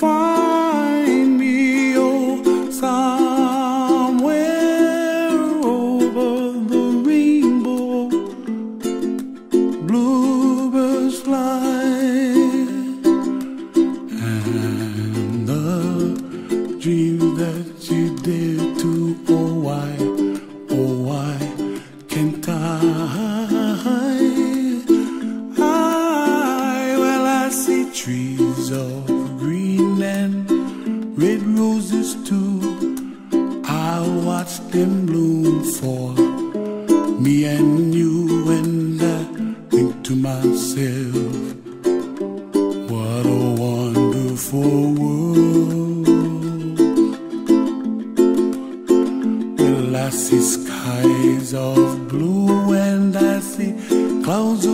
find me, oh, somewhere over the rainbow. Bluebirds fly, and the dream that you did. And red roses too. I watch them bloom for me and you, and I think to myself, what a wonderful world. Well, I see skies of blue, and I see clouds of